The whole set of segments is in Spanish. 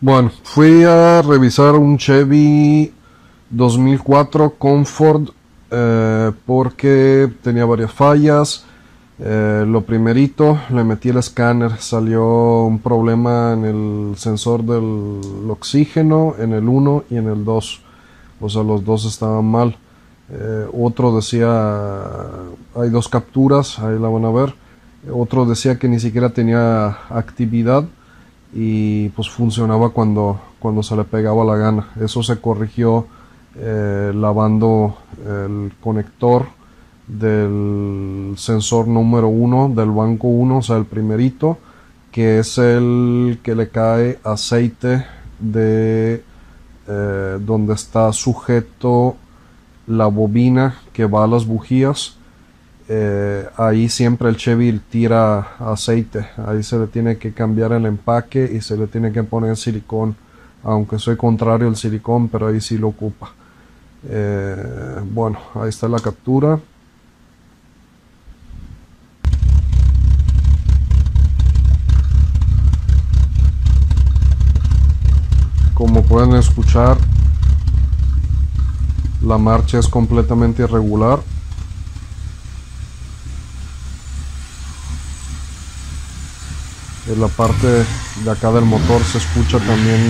Bueno, fui a revisar un Chevy 2004 Comfort eh, porque tenía varias fallas. Eh, lo primerito, le metí el escáner, salió un problema en el sensor del oxígeno, en el 1 y en el 2. O sea, los dos estaban mal. Eh, otro decía, hay dos capturas, ahí la van a ver. Otro decía que ni siquiera tenía actividad y pues funcionaba cuando, cuando se le pegaba la gana. Eso se corrigió eh, lavando el conector del sensor número uno del banco 1, o sea, el primerito, que es el que le cae aceite de eh, donde está sujeto la bobina que va a las bujías eh, ahí siempre el Chevy tira aceite, ahí se le tiene que cambiar el empaque y se le tiene que poner silicón, aunque soy contrario al silicón, pero ahí sí lo ocupa. Eh, bueno, ahí está la captura. Como pueden escuchar, la marcha es completamente irregular. En la parte de acá del motor se escucha también.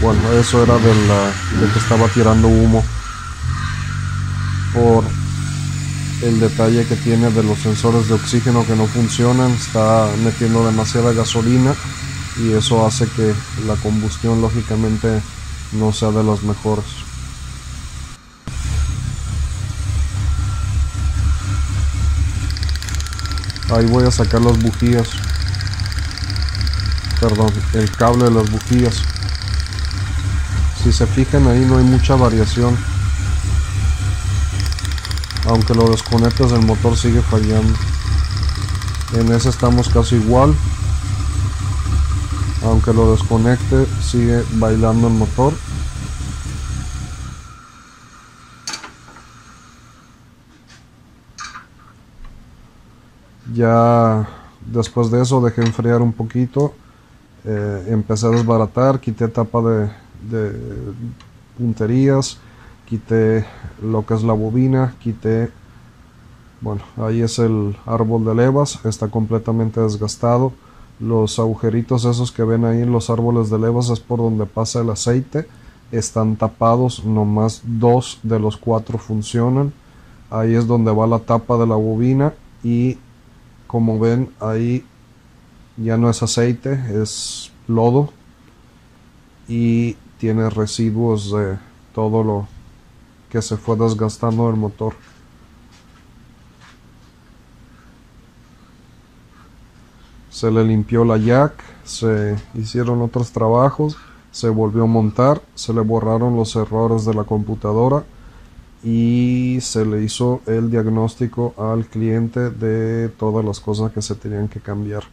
Bueno eso era de, la, de que estaba tirando humo por el detalle que tiene de los sensores de oxígeno que no funcionan está metiendo demasiada gasolina y eso hace que la combustión lógicamente no sea de las mejores ahí voy a sacar las bujías. Perdón el cable de las bujías. Si se fijan ahí no hay mucha variación. Aunque lo desconectas el motor sigue fallando. En ese estamos casi igual. Aunque lo desconecte sigue bailando el motor ya después de eso dejé enfriar un poquito eh, empecé a desbaratar quité tapa de, punterías quité lo que es la bobina quité bueno ahí es el árbol de levas está completamente desgastado. Los agujeritos esos que ven ahí en los árboles de levas es por donde pasa el aceite están tapados nomás dos de los cuatro funcionan. Ahí es donde va la tapa de la bobina y como ven ahí ya no es aceite es lodo y tiene residuos de todo lo que se fue desgastando el motor. Se le limpió la jack se hicieron otros trabajos se volvió a montar se le borraron los errores de la computadora y se le hizo el diagnóstico al cliente de todas las cosas que se tenían que cambiar.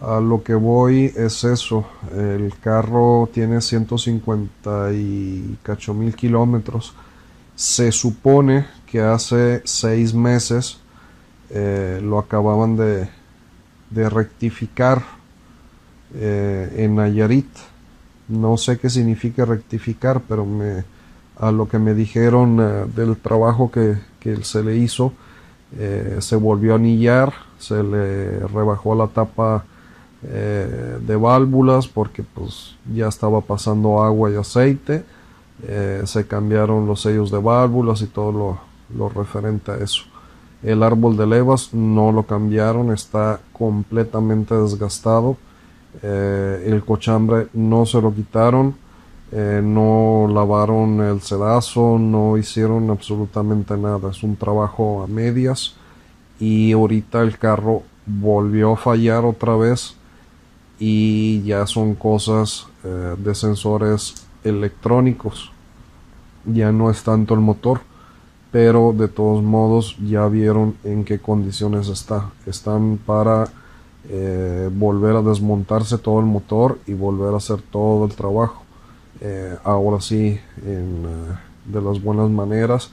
A lo que voy es eso, el carro tiene 150 y cacho mil kilómetros. Se supone que hace seis meses eh, lo acababan de, de rectificar eh, en Nayarit. No sé qué significa rectificar, pero me, a lo que me dijeron eh, del trabajo que, se le hizo, eh, se volvió a anillar, se le rebajó la tapa eh, de válvulas porque pues ya estaba pasando agua y aceite, se cambiaron los sellos de válvulas y todo lo, lo referente a eso. El árbol de levas no lo cambiaron, está completamente desgastado. el cochambre no se lo quitaron eh, no lavaron el sedazo, no hicieron absolutamente nada. Es un trabajo a medias y ahorita el carro volvió a fallar otra vez y ya son cosas eh, de sensores electrónicos. Ya no es tanto el motor, pero de todos modos ya vieron en qué condiciones está. Están para eh, volver a desmontarse todo el motor y volver a hacer todo el trabajo eh, ahora sí en, eh, de las buenas maneras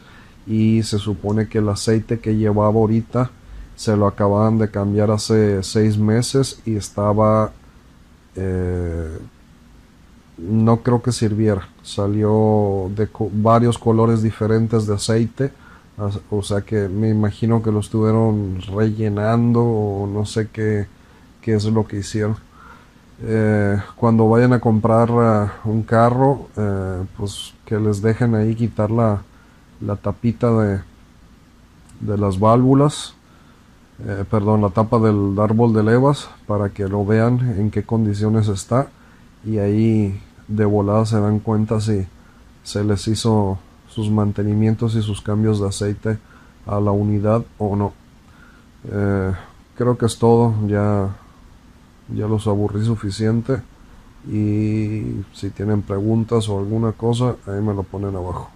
y se supone que el aceite que llevaba ahorita se lo acababan de cambiar hace seis meses y estaba eh, no creo que sirviera. Salió de varios colores diferentes de aceite. O sea que me imagino que lo estuvieron rellenando o no sé qué, qué es lo que hicieron. Eh, cuando vayan a comprar uh, un carro, eh, pues que les dejen ahí quitar la, la tapita de, de las válvulas, eh, perdón, la tapa del árbol de levas para que lo vean en qué condiciones está y ahí de volada se dan cuenta si se les hizo sus mantenimientos y sus cambios de aceite a la unidad o no. Eh, creo que es todo, ya, ya los aburrí suficiente y si tienen preguntas o alguna cosa, ahí me lo ponen abajo.